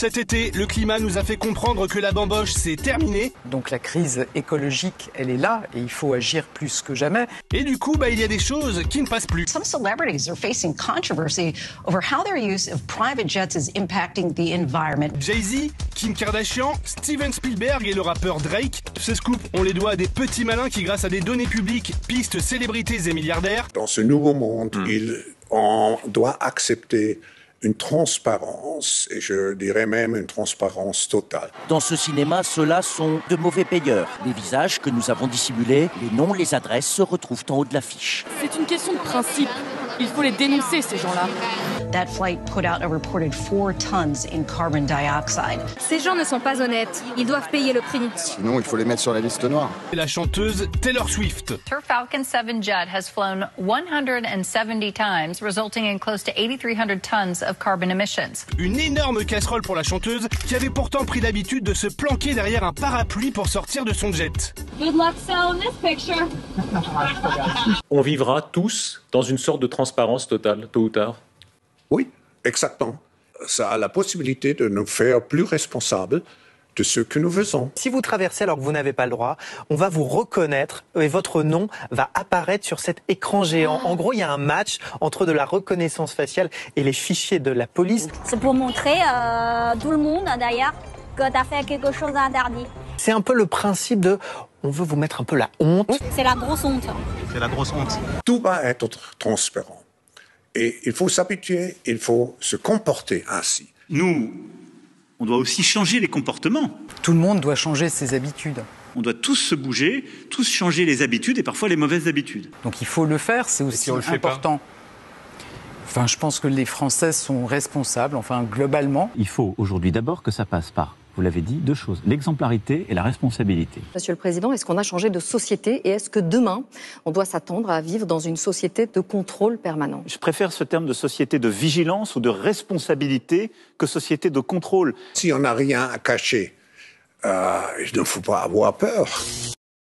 Cet été, le climat nous a fait comprendre que la bamboche, c'est terminé. Donc la crise écologique, elle est là et il faut agir plus que jamais. Et du coup, bah, il y a des choses qui ne passent plus. Some celebrities are facing controversy over how their use of private jets is impacting the environment. Jay-Z, Kim Kardashian, Steven Spielberg et le rappeur Drake. Ces scoops, on les doit à des petits malins qui, grâce à des données publiques, pistent célébrités et milliardaires. Dans ce nouveau monde, il, on doit accepter une transparence, et je dirais même une transparence totale. Dans ce cinéma, ceux-là sont de mauvais payeurs. Les visages que nous avons dissimulés, les noms, les adresses se retrouvent en haut de l'affiche. C'est une question de principe. Il faut les dénoncer, ces gens-là. That flight put out a reported four tons in carbon dioxide. Ces gens ne sont pas honnêtes. Ils doivent payer le prix. Sinon, il faut les mettre sur la liste noire. Et la chanteuse Taylor Swift. Her Falcon 7 jet has flown 170 times, resulting in close to 8,300 tons of carbon emissions. Une énorme casserole pour la chanteuse qui avait pourtant pris l'habitude de se planquer derrière un parapluie pour sortir de son jet. Good luck selling this picture. On vivra tous dans une sorte de transparence totale, tôt ou tard. Oui, exactement. Ça a la possibilité de nous faire plus responsables de ce que nous faisons. Si vous traversez alors que vous n'avez pas le droit, on va vous reconnaître et votre nom va apparaître sur cet écran géant. En gros, il y a un match entre de la reconnaissance faciale et les fichiers de la police. C'est pour montrer à tout le monde d'ailleurs que tu as fait quelque chose d'interdit. C'est un peu le principe de on veut vous mettre un peu la honte. C'est la grosse honte. C'est la grosse honte. Tout va être transparent. Et il faut s'habituer, il faut se comporter ainsi. Nous, on doit aussi changer les comportements. Tout le monde doit changer ses habitudes. On doit tous se bouger, tous changer les habitudes et parfois les mauvaises habitudes. Donc il faut le faire, c'est aussi si on le fait important. Enfin, je pense que les Français sont responsables, enfin globalement. Il faut aujourd'hui d'abord que ça passe par vous l'avez dit, deux choses, l'exemplarité et la responsabilité. Monsieur le Président, est-ce qu'on a changé de société et est-ce que demain, on doit s'attendre à vivre dans une société de contrôle permanent? Je préfère ce terme de société de vigilance ou de responsabilité que société de contrôle. Si on n'a rien à cacher, euh, il ne faut pas avoir peur.